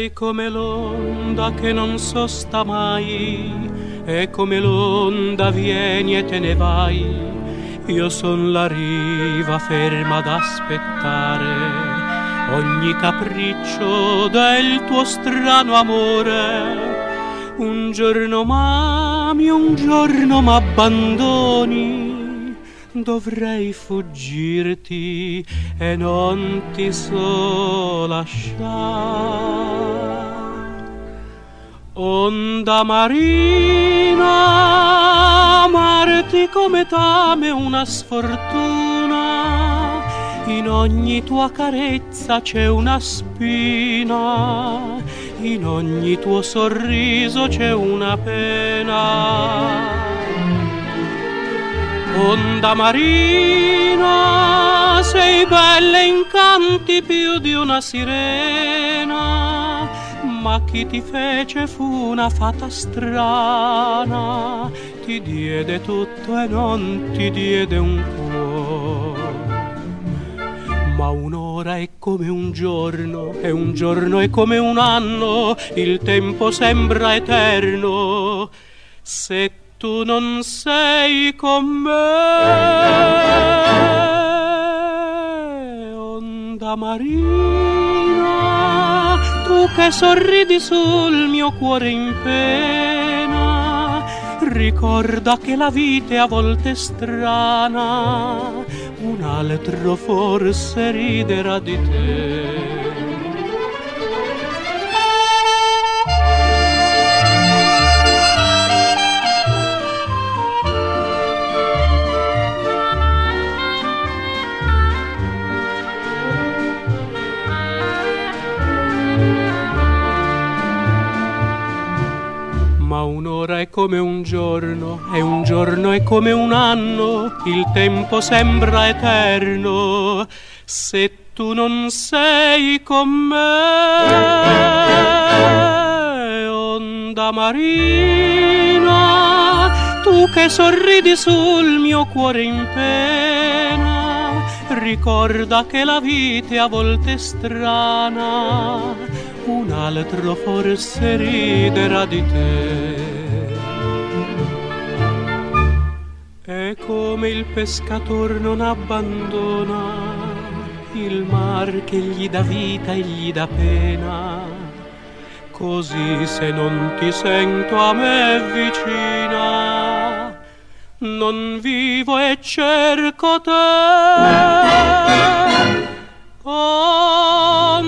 sei come l'onda che non sosta mai, e come l'onda vieni e te ne vai. Io son la riva ferma ad aspettare ogni capriccio del tuo strano amore. Un giorno m'ami, un giorno m'abbandoni dovrei fuggirti e non ti so lasciare. Onda marina, amarti come tame una sfortuna, in ogni tua carezza c'è una spina, in ogni tuo sorriso c'è una pena. Onda marina, sei bella incanti più di una sirena, ma chi ti fece fu una fata strana, ti diede tutto e non ti diede un cuore. Ma un'ora è come un giorno, e un giorno è come un anno, il tempo sembra eterno. Se tu non sei con me, onda marina, tu che sorridi sul mio cuore in pena, ricorda che la vita è a volte strana, un altro forse riderà di te. È come un giorno, e un giorno è come un anno, il tempo sembra eterno. Se tu non sei con me, onda marina, tu che sorridi sul mio cuore in pena, ricorda che la vita è a volte strana un altro forse riderà di te. Come il pescator non abbandona il mar che gli dà vita e gli dà pena, così se non ti sento a me vicina, non vivo e cerco te. Oh,